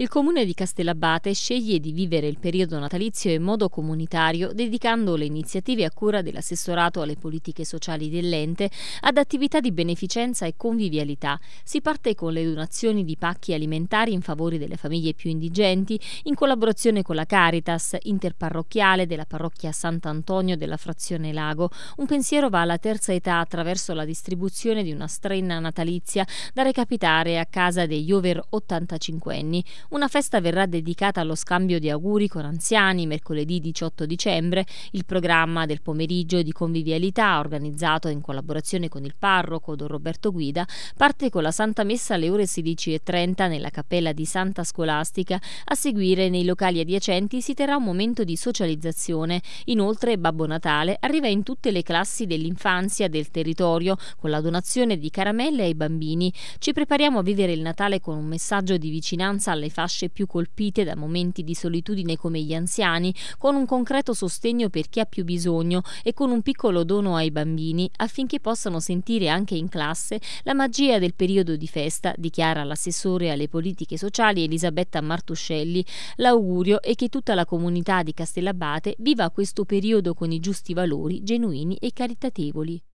Il comune di Castellabate sceglie di vivere il periodo natalizio in modo comunitario, dedicando le iniziative a cura dell'assessorato alle politiche sociali dell'ente ad attività di beneficenza e convivialità. Si parte con le donazioni di pacchi alimentari in favore delle famiglie più indigenti, in collaborazione con la Caritas interparrocchiale della parrocchia Sant'Antonio della frazione Lago. Un pensiero va alla terza età attraverso la distribuzione di una strenna natalizia da recapitare a casa degli over 85 anni. Una festa verrà dedicata allo scambio di auguri con anziani mercoledì 18 dicembre. Il programma del pomeriggio di convivialità, organizzato in collaborazione con il parroco Don Roberto Guida, parte con la Santa Messa alle ore 16.30 nella cappella di Santa Scolastica. A seguire, nei locali adiacenti, si terrà un momento di socializzazione. Inoltre, Babbo Natale arriva in tutte le classi dell'infanzia del territorio con la donazione di caramelle ai bambini. Ci prepariamo a vivere il Natale con un messaggio di vicinanza alle famiglie fasce più colpite da momenti di solitudine come gli anziani, con un concreto sostegno per chi ha più bisogno e con un piccolo dono ai bambini affinché possano sentire anche in classe la magia del periodo di festa, dichiara l'assessore alle politiche sociali Elisabetta Martuscelli. L'augurio è che tutta la comunità di Castellabate viva questo periodo con i giusti valori genuini e caritatevoli.